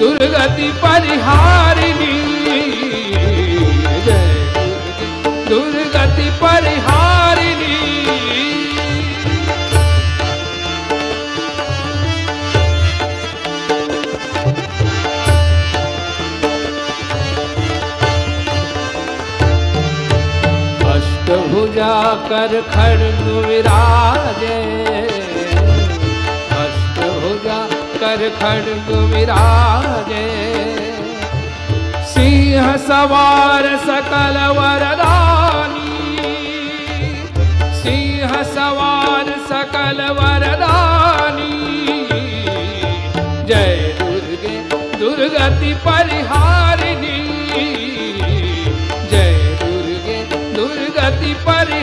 दुर्गति परिहारिणी। दुर्गति परिहारिणी। अष्टभुजा कर खड्ग विराजे कर खड्ग विराजे। सिंह सवार सकल वरदानी। सिंह सवार सकल वरदानी। जय दुर्गे, दुर्गति परिहारिणी। जय दुर्गे, दुर्गति पर